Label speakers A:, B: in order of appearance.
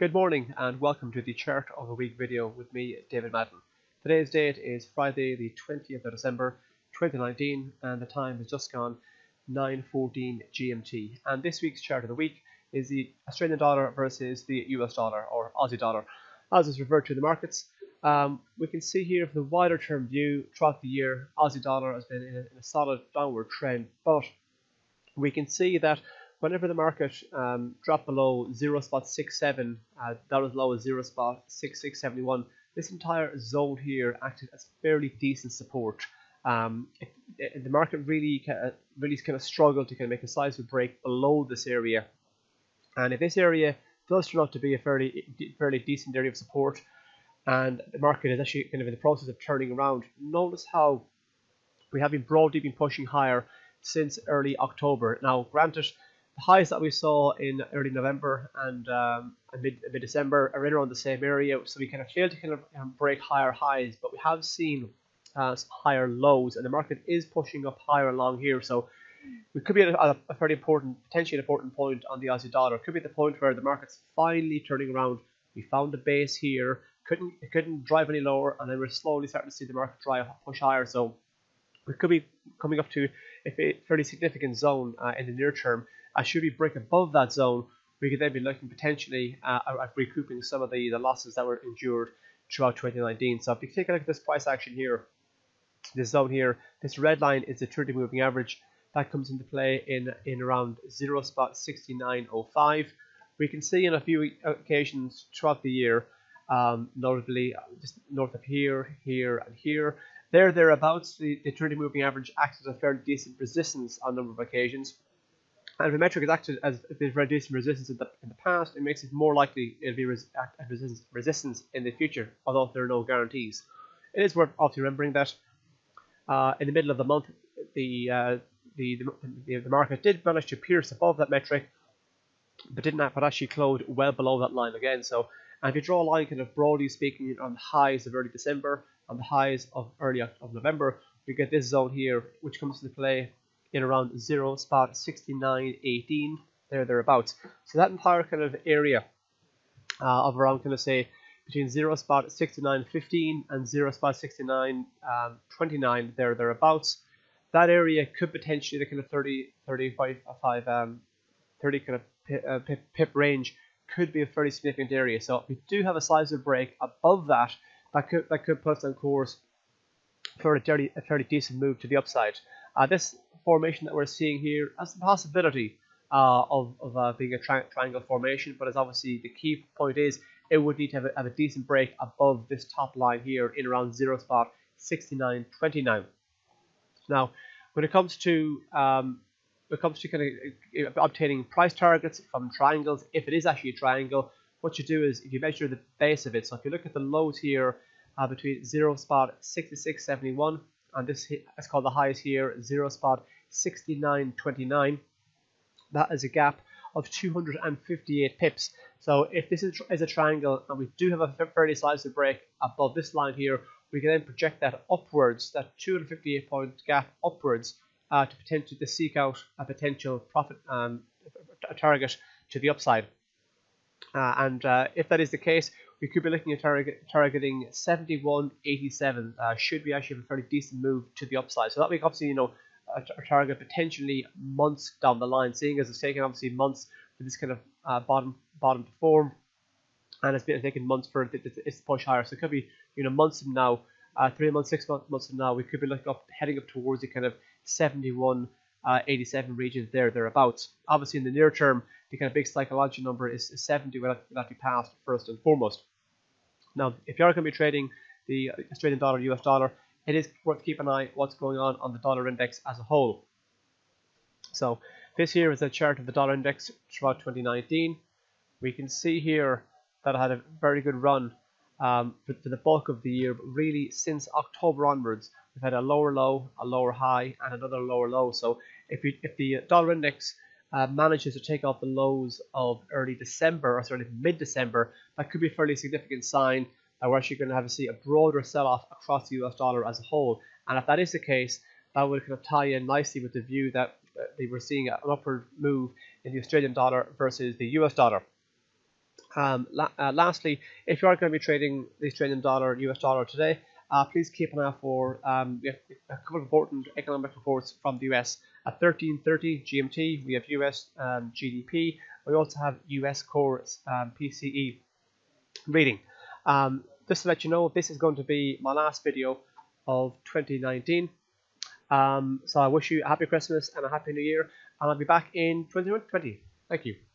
A: Good morning and welcome to the chart of the week video with me, David Madden. Today's date is Friday the 20th of December 2019 and the time has just gone 9.14 GMT. And this week's chart of the week is the Australian dollar versus the US dollar or Aussie dollar as is referred to in the markets. Um, we can see here for the wider term view throughout the year Aussie dollar has been in a, in a solid downward trend but we can see that whenever the market um, dropped below 0.67, uh, that was low as 0.6671, this entire zone here acted as fairly decent support. Um, the market really really kind of struggled to kind of make a sizable break below this area, and if this area does turn out to be a fairly fairly decent area of support, and the market is actually kind of in the process of turning around, notice how we have been broadly been pushing higher since early October. Now, granted, highs that we saw in early November and um, mid mid December are in around the same area, so we kind of failed to kind of um, break higher highs, but we have seen uh, higher lows, and the market is pushing up higher along here. So we could be at a, a very important, potentially an important point on the Aussie dollar. It could be the point where the market's finally turning around. We found a base here, couldn't it couldn't drive any lower, and then we're slowly starting to see the market try push higher. So we could be coming up to a fairly significant zone uh, in the near term. Uh, should we break above that zone, we could then be looking potentially uh, at recouping some of the, the losses that were endured throughout 2019. So if you take a look at this price action here, this zone here, this red line is the 30 moving average. That comes into play in, in around 0 spot 6905. We can see in a few occasions throughout the year, um, notably just north of here, here, and here, there, thereabouts, the, the 30 moving average acts as a fairly decent resistance on a number of occasions. And if a metric has acted as if very decent resistance in the, in the past, it makes it more likely it'll be res act as resistance, resistance in the future, although there are no guarantees. It is worth obviously remembering that uh, in the middle of the month, the, uh, the, the, the market did manage to pierce above that metric, but didn't but actually closed well below that line again. So, and if you draw a line, kind of broadly speaking, on the highs of early December, on the highs of early of November, we get this zone here, which comes into play in around 0 spot 6918 there thereabouts. So that entire kind of area uh, of around kind of say between 0 spot 6915 and 0 spot 6929 um, there thereabouts that area could potentially the kind of 30 35 5 um 30 kind of pip, uh, pip, pip range could be a fairly significant area. So if we do have a sizable break above that that could that could put us on course for a fairly, a fairly decent move to the upside. Uh, this formation that we're seeing here as the possibility uh, of, of uh, being a tri triangle formation, but as obviously the key point is it would need to have a, have a, decent break above this top line here in around 0 spot 69.29. Now, when it comes to um, when it comes to kind of uh, obtaining price targets from triangles, if it is actually a triangle, what you do is if you measure the base of it, so if you look at the lows here uh, between 0 spot 66.71 and this is called the highest here, 0 spot 69.29. That is a gap of 258 pips. So if this is, is a triangle and we do have a fairly sizable break above this line here, we can then project that upwards, that 258 point gap upwards uh, to potentially to seek out a potential profit um, target to the upside. Uh, and uh, if that is the case, we could be looking at target, targeting 71.87. Uh, should be actually have a fairly decent move to the upside. So that makes obviously you know a, target potentially months down the line. Seeing as it's taken obviously months for this kind of uh, bottom bottom to form, and it's been taking months for it, it's to push higher. So it could be you know months from now, uh, three months, six months from now, we could be looking up, heading up towards the kind of 71. Uh, 87 regions there thereabouts. Obviously, in the near term, the kind of big psychological number is, is 70 will that be passed first and foremost. Now, if you are going to be trading the Australian dollar, US dollar, it is worth keeping an eye what's going on on the dollar index as a whole. So this here is a chart of the dollar index throughout 2019. We can see here that it had a very good run um, for, for, the bulk of the year, but really since October onwards, we've had a lower low, a lower high, and another lower low. So if, we, if the dollar index uh, manages to take off the lows of early December, or sorry, mid-December, that could be a fairly significant sign that we're actually going to have to see a broader sell-off across the US dollar as a whole. And if that is the case, that would kind of tie in nicely with the view that they were seeing an upward move in the Australian dollar versus the US dollar. Um, la- uh, lastly, if you are going to be trading the Australian dollar, US dollar today, uh, please keep an eye for um, a couple of important economic reports from the US. At 13:30 GMT, we have US um, GDP. We also have US core um, PCE reading. Um, just to let you know, this is going to be my last video of 2019. Um, so I wish you a happy Christmas and a happy New Year, and I'll be back in 2020. Thank you.